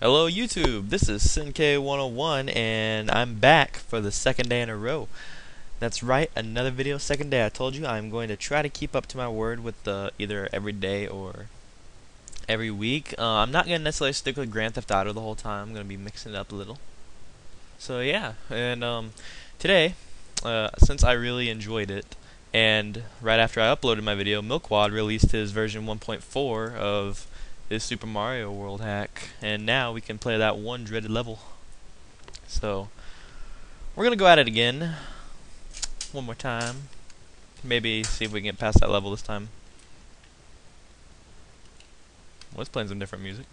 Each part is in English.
Hello YouTube, this is Sinkay101 and I'm back for the second day in a row. That's right, another video, second day. I told you I'm going to try to keep up to my word with the either every day or every week. Uh, I'm not going to necessarily stick with Grand Theft Auto the whole time. I'm going to be mixing it up a little. So yeah, and um, today, uh, since I really enjoyed it, and right after I uploaded my video, Milkwad released his version 1.4 of is Super Mario World hack, and now we can play that one dreaded level. So, we're gonna go at it again, one more time. Maybe see if we can get past that level this time. Let's play some different music.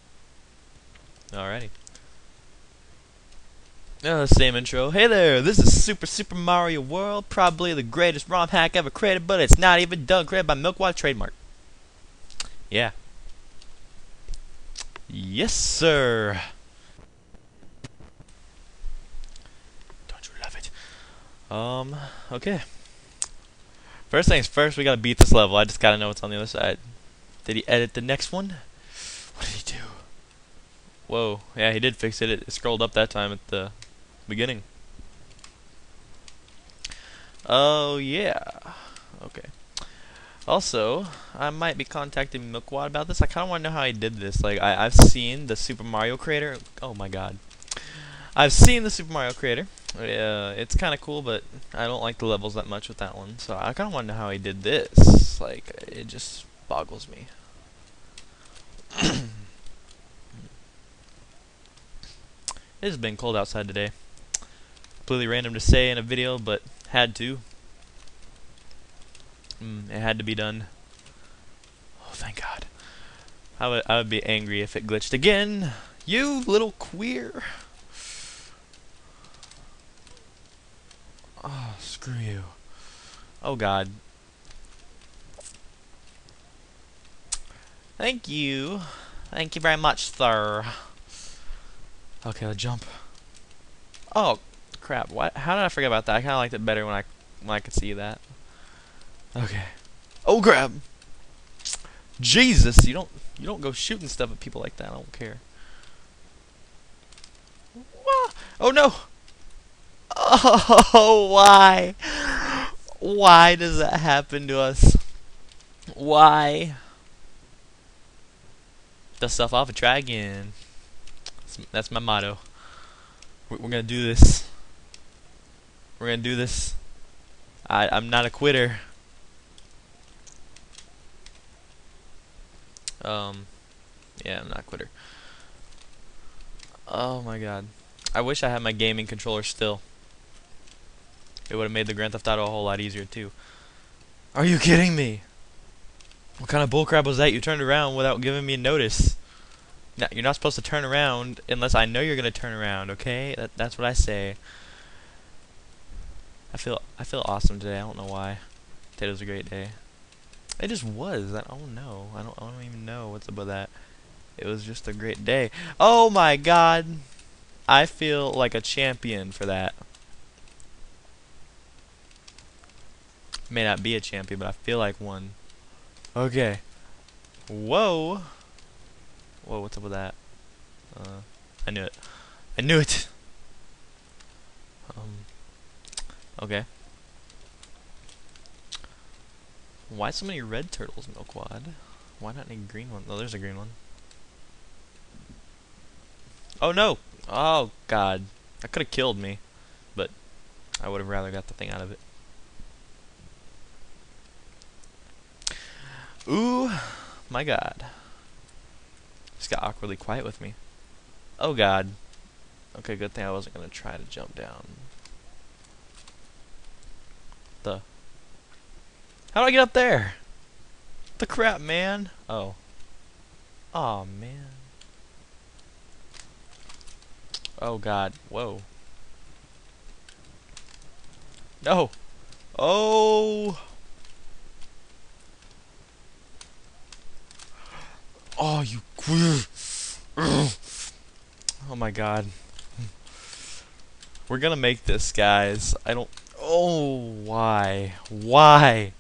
Alrighty. Uh, same intro. Hey there, this is Super Super Mario World, probably the greatest ROM hack ever created, but it's not even done, created by Milkwad Trademark. Yeah. Yes, sir. Don't you love it? Um, okay. First things first, we gotta beat this level. I just gotta know what's on the other side. Did he edit the next one? What did he do? Whoa, yeah, he did fix it. It scrolled up that time at the beginning. Oh, yeah. Okay. Also, I might be contacting Milkwad about this. I kind of want to know how he did this. Like, I, I've seen the Super Mario Creator. Oh my god. I've seen the Super Mario Creator. Uh, it's kind of cool, but I don't like the levels that much with that one. So I kind of want to know how he did this. Like, it just boggles me. it has been cold outside today. Completely random to say in a video, but had to. Mm, it had to be done. Oh, thank God. I would, I would be angry if it glitched again. You little queer. Oh, screw you. Oh, God. Thank you. Thank you very much, sir. Okay, let's jump. Oh, crap. What? How did I forget about that? I kind of liked it better when I when I could see that. Okay. Oh grab. Jesus, you don't you don't go shooting stuff at people like that. I don't care. Oh no. Oh, why? Why does that happen to us? Why? Dust stuff off and try again. That's, my motto. We're, we're gonna do this. We're gonna do this. I, I'm not a quitter. Um, yeah, I'm not quitter. Oh my god. I wish I had my gaming controller still. It would have made the Grand Theft Auto a whole lot easier too. Are you kidding me? What kind of bullcrap was that? You turned around without giving me notice. Now, you're not supposed to turn around unless I know you're gonna turn around. Okay, that, that's what I say. I feel I feel awesome today. I don't know why. Today was a great day. It just was. I don't know. I don't. I don't even know what's up with that. It was just a great day. Oh my God! I feel like a champion for that. May not be a champion, but I feel like one. Okay. Whoa. Whoa. What's up with that? Uh, I knew it. I knew it. Um. Okay. Why so many red turtles, Milkwad? Why not any green ones? Oh, there's a green one. Oh no! Oh god. That could have killed me. But I would have rather got the thing out of it. Ooh, my god. Just got awkwardly quiet with me. Oh god. Okay, good thing I wasn't going to try to jump down. The how do I get up there? The crap, man. Oh. Oh man. Oh, God. Whoa. No. Oh. Oh, you. Oh, my God. We're gonna make this, guys. I don't... Oh, why? Why?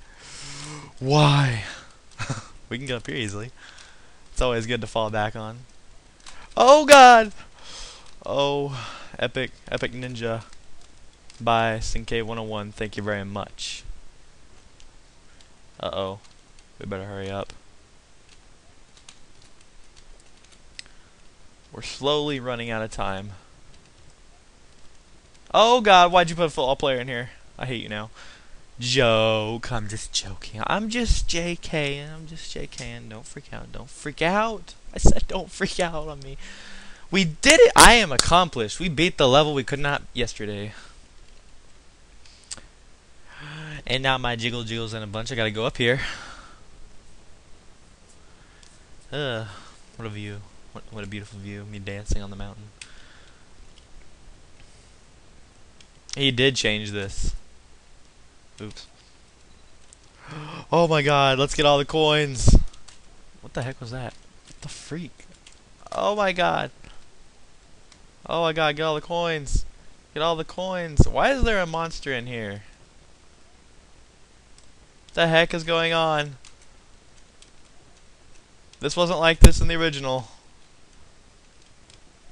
Why? we can get up here easily. It's always good to fall back on. Oh god! Oh, Epic, Epic Ninja by Sinkay101, thank you very much. Uh-oh. We better hurry up. We're slowly running out of time. Oh god, why'd you put a football player in here? I hate you now. Joke. I'm just joking. I'm just JK. And I'm just JK. And don't freak out. Don't freak out. I said don't freak out on me. We did it. I am accomplished. We beat the level we could not yesterday. And now my jiggle jiggles in a bunch. I gotta go up here. Ugh. What a view. What, what a beautiful view. Me dancing on the mountain. He did change this. Oops. Oh my god, let's get all the coins. What the heck was that? What the freak? Oh my god. Oh my god, get all the coins. Get all the coins. Why is there a monster in here? What the heck is going on? This wasn't like this in the original.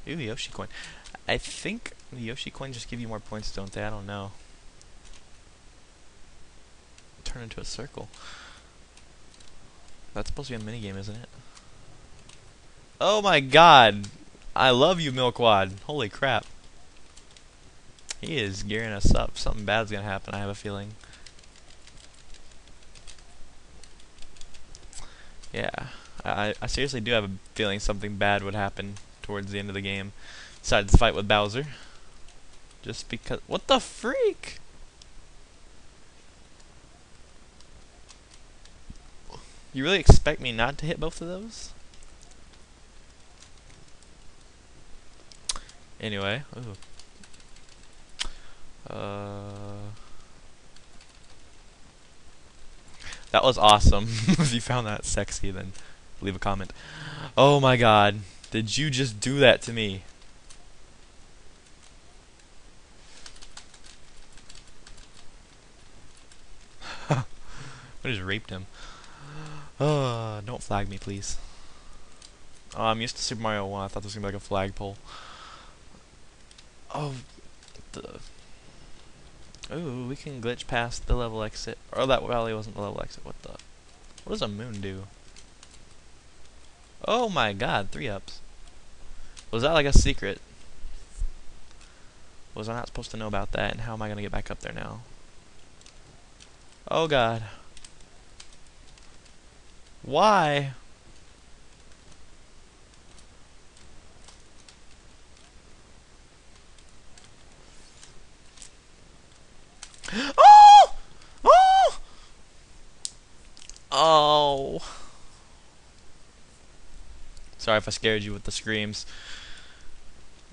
Ooh, Yoshi coin. I think the Yoshi coin just give you more points, don't they? I don't know turn into a circle. That's supposed to be a minigame, isn't it? Oh my god! I love you, Milkwad. Holy crap. He is gearing us up. Something bad's gonna happen, I have a feeling. Yeah. I, I seriously do have a feeling something bad would happen towards the end of the game. Besides the fight with Bowser. Just because... What the freak? You really expect me not to hit both of those? Anyway, ooh. Uh, that was awesome. if you found that sexy, then leave a comment. Oh my god, did you just do that to me? I just raped him. Oh, don't flag me, please. Oh, I'm used to Super Mario 1. I thought this was going to be like a flagpole. Oh, the... Ooh, we can glitch past the level exit. Or that valley wasn't the level exit. What the... What does a moon do? Oh my god, three ups. Was that like a secret? Was I not supposed to know about that? And how am I going to get back up there now? Oh god. Why? Oh! Oh! Oh. Sorry if I scared you with the screams.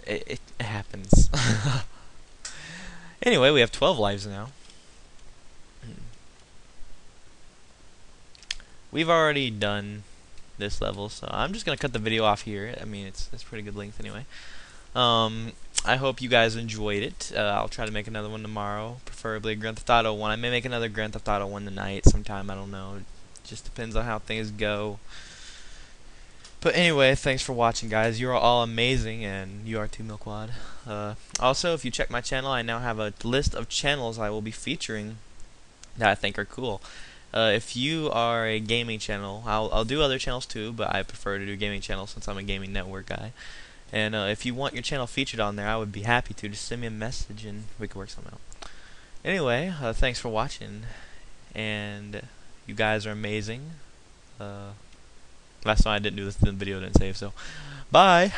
It, it happens. anyway, we have 12 lives now. We've already done this level, so I'm just gonna cut the video off here. I mean, it's it's pretty good length anyway. Um, I hope you guys enjoyed it. Uh, I'll try to make another one tomorrow, preferably Grand Theft Auto 1. I may make another Grand Theft Auto 1 tonight sometime, I don't know. It just depends on how things go. But anyway, thanks for watching, guys. You're all amazing, and you are too, Milkwad. Uh, also, if you check my channel, I now have a list of channels I will be featuring that I think are cool. Uh, if you are a gaming channel, I'll, I'll do other channels too, but I prefer to do gaming channels since I'm a gaming network guy. And uh, if you want your channel featured on there, I would be happy to. Just send me a message and we can work something out. Anyway, uh, thanks for watching, and you guys are amazing. Uh, last time I didn't do this, the video didn't save, so bye.